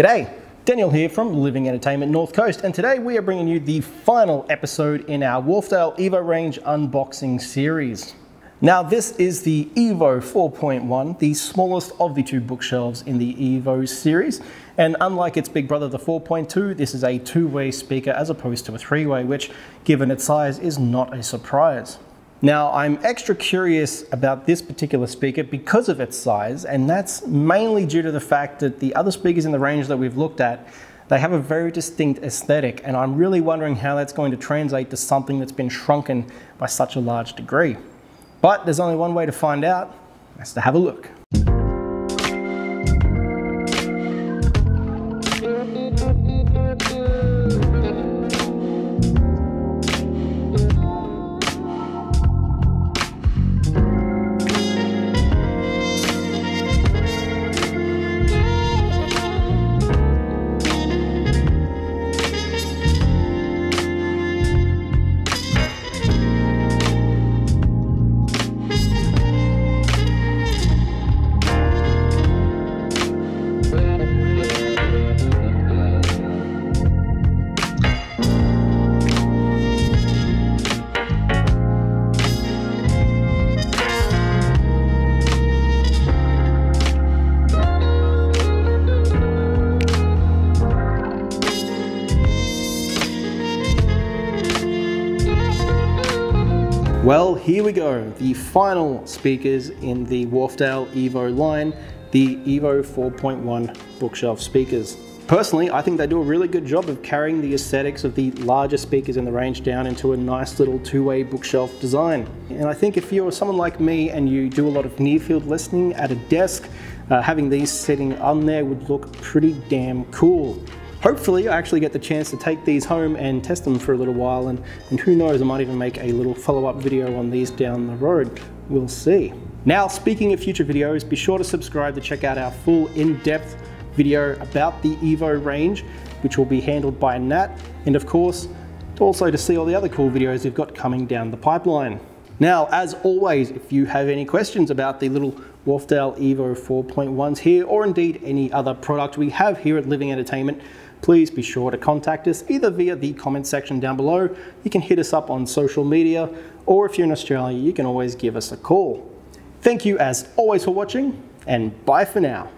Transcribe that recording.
G'day, Daniel here from Living Entertainment North Coast, and today we are bringing you the final episode in our Wharfedale Evo Range unboxing series. Now, this is the Evo 4.1, the smallest of the two bookshelves in the Evo series. And unlike its big brother, the 4.2, this is a two-way speaker as opposed to a three-way, which, given its size, is not a surprise. Now, I'm extra curious about this particular speaker because of its size, and that's mainly due to the fact that the other speakers in the range that we've looked at, they have a very distinct aesthetic, and I'm really wondering how that's going to translate to something that's been shrunken by such a large degree. But there's only one way to find out, that's to have a look. Well, here we go. The final speakers in the Wharfedale Evo line, the Evo 4.1 bookshelf speakers. Personally, I think they do a really good job of carrying the aesthetics of the larger speakers in the range down into a nice little two-way bookshelf design. And I think if you're someone like me and you do a lot of near-field listening at a desk, uh, having these sitting on there would look pretty damn cool. Hopefully I actually get the chance to take these home and test them for a little while and, and who knows, I might even make a little follow-up video on these down the road. We'll see. Now, speaking of future videos, be sure to subscribe to check out our full in-depth video about the Evo range, which will be handled by Nat, and of course, also to see all the other cool videos we've got coming down the pipeline. Now, as always, if you have any questions about the little Wharfedale Evo 4.1s here, or indeed any other product we have here at Living Entertainment, please be sure to contact us either via the comment section down below. You can hit us up on social media, or if you're in Australia, you can always give us a call. Thank you as always for watching, and bye for now.